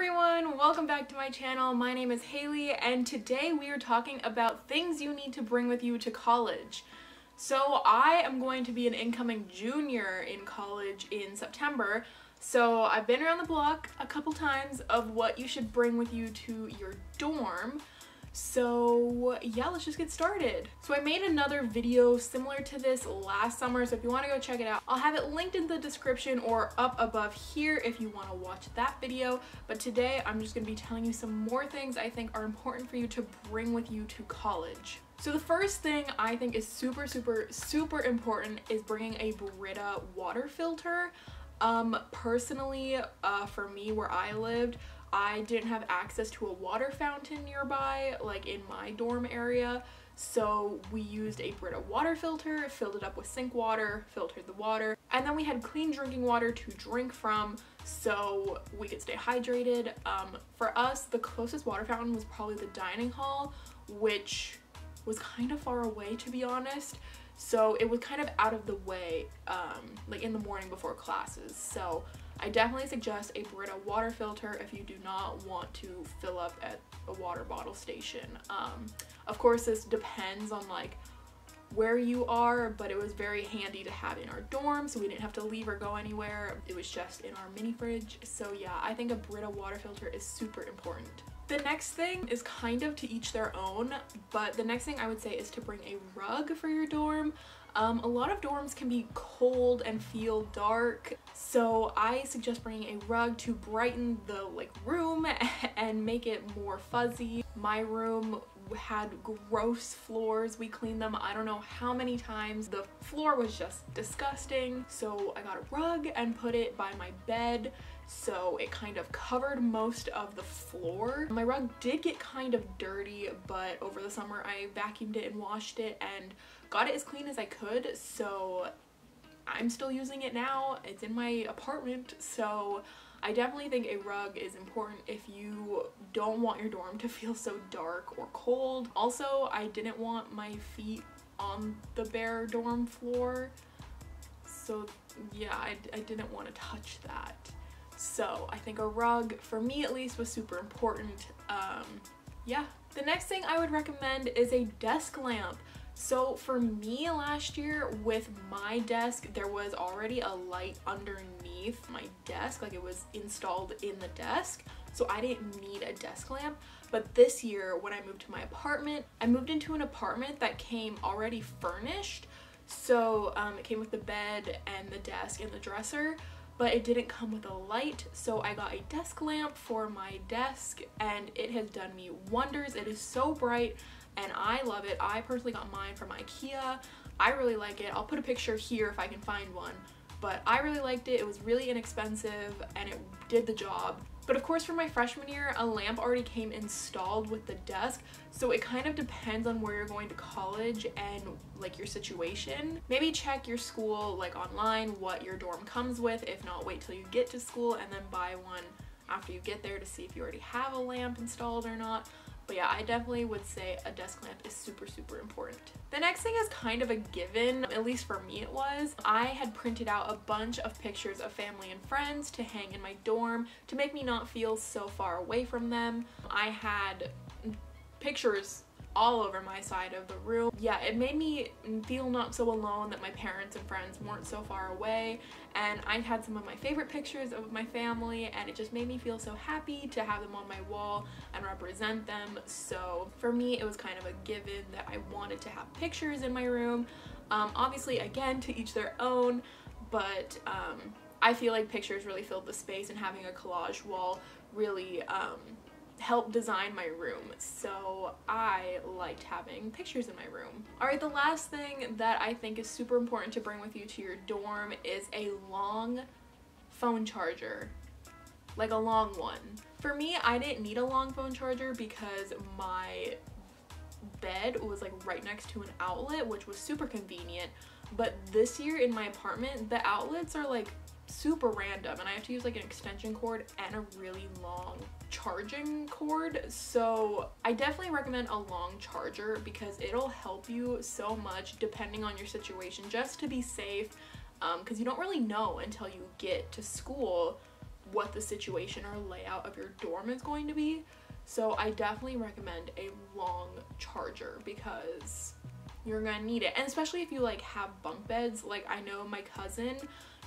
everyone, welcome back to my channel. My name is Hayley and today we are talking about things you need to bring with you to college. So I am going to be an incoming junior in college in September. So I've been around the block a couple times of what you should bring with you to your dorm. So yeah, let's just get started. So I made another video similar to this last summer, so if you want to go check it out, I'll have it linked in the description or up above here if you want to watch that video. But today I'm just going to be telling you some more things I think are important for you to bring with you to college. So the first thing I think is super, super, super important is bringing a Brita water filter. Um, personally, uh, for me where I lived, I didn't have access to a water fountain nearby, like in my dorm area. So we used a Brita water filter, filled it up with sink water, filtered the water, and then we had clean drinking water to drink from so we could stay hydrated. Um, for us, the closest water fountain was probably the dining hall, which was kind of far away to be honest. So it was kind of out of the way, um, like in the morning before classes. So I definitely suggest a Brita water filter if you do not want to fill up at a water bottle station. Um, of course, this depends on like where you are, but it was very handy to have in our dorm so we didn't have to leave or go anywhere. It was just in our mini fridge. So yeah, I think a Brita water filter is super important. The next thing is kind of to each their own, but the next thing I would say is to bring a rug for your dorm. Um, a lot of dorms can be cold and feel dark, so I suggest bringing a rug to brighten the like room and make it more fuzzy. My room had gross floors. We cleaned them I don't know how many times. The floor was just disgusting. So I got a rug and put it by my bed so it kind of covered most of the floor. My rug did get kind of dirty but over the summer I vacuumed it and washed it and got it as clean as I could so I'm still using it now. It's in my apartment so I definitely think a rug is important if you don't want your dorm to feel so dark or cold. Also, I didn't want my feet on the bare dorm floor. So yeah, I, I didn't want to touch that. So I think a rug, for me at least, was super important. Um, yeah. The next thing I would recommend is a desk lamp. So for me last year with my desk, there was already a light underneath my desk, like it was installed in the desk. So I didn't need a desk lamp. But this year when I moved to my apartment, I moved into an apartment that came already furnished. So um, it came with the bed and the desk and the dresser but it didn't come with a light so I got a desk lamp for my desk and it has done me wonders it is so bright and I love it. I personally got mine from Ikea. I really like it. I'll put a picture here if I can find one. But I really liked it. It was really inexpensive and it did the job. But of course for my freshman year, a lamp already came installed with the desk, so it kind of depends on where you're going to college and like your situation. Maybe check your school like online what your dorm comes with, if not wait till you get to school and then buy one after you get there to see if you already have a lamp installed or not. But yeah, I definitely would say a desk lamp is super, super important. The next thing is kind of a given, at least for me it was. I had printed out a bunch of pictures of family and friends to hang in my dorm to make me not feel so far away from them. I had pictures all over my side of the room. Yeah, it made me feel not so alone that my parents and friends weren't so far away and I had some of my favorite pictures of my family and it just made me feel so happy to have them on my wall and represent them. So for me, it was kind of a given that I wanted to have pictures in my room. Um, obviously, again, to each their own, but um, I feel like pictures really filled the space and having a collage wall really um, help design my room so I liked having pictures in my room. Alright the last thing that I think is super important to bring with you to your dorm is a long phone charger like a long one. For me I didn't need a long phone charger because my bed was like right next to an outlet which was super convenient but this year in my apartment the outlets are like super random and I have to use like an extension cord and a really long charging cord so I definitely recommend a long charger because it'll help you so much depending on your situation just to be safe because um, you don't really know until you get to school what the situation or layout of your dorm is going to be. So I definitely recommend a long charger because you're gonna need it. And especially if you like have bunk beds, like I know my cousin,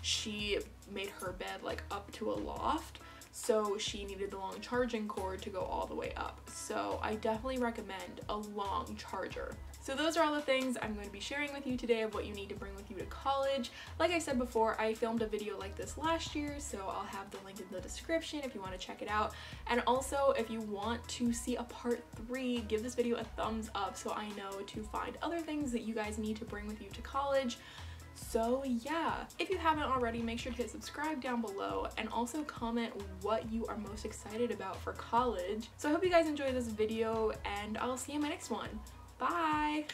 she made her bed like up to a loft so she needed the long charging cord to go all the way up. So I definitely recommend a long charger. So those are all the things I'm going to be sharing with you today of what you need to bring with you to college. Like I said before, I filmed a video like this last year, so I'll have the link in the description if you want to check it out. And also, if you want to see a part three, give this video a thumbs up so I know to find other things that you guys need to bring with you to college. So yeah, if you haven't already, make sure to hit subscribe down below and also comment what you are most excited about for college. So I hope you guys enjoy this video and I'll see you in my next one. Bye!